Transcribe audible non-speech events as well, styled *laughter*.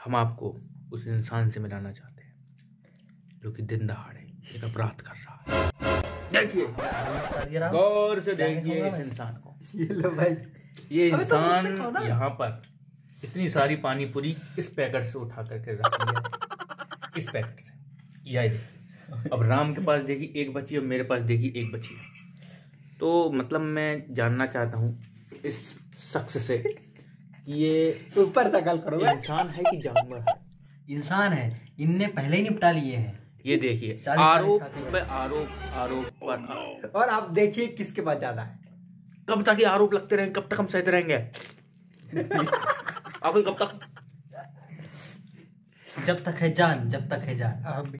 हम आपको उस इंसान से मिलाना चाहते हैं जो कि दिन दहाड़े एक अपराध कर रहा है। देखिए गौर से देखिए इस इंसान को। ये लो भाई। ये अबे तो इंसान यहाँ पर इतनी सारी पानी पूरी इस पैकेट से उठा करके रख लिया इस पैकेट से। यही देखिए। अब राम के पास देखी एक बची और मेरे पास देखी एक बची। तो मतलब मैं जानना चाहता हूँ इस शख्स से कि ये ऊपर से गल करो इंसान है कि जानवर है? इंसान है। इनने पहले ही निपटा लिए हैं। ये देखिए आरोप पे आरोप आरोप पर आरोप। और आप देखिए किसके पास ज़्यादा है। कब तक ये आरोप लगते रहेंगे? कब तक हम सहते रहेंगे? *laughs* आप कब तक? जब तक है जान जब तक है जान। अब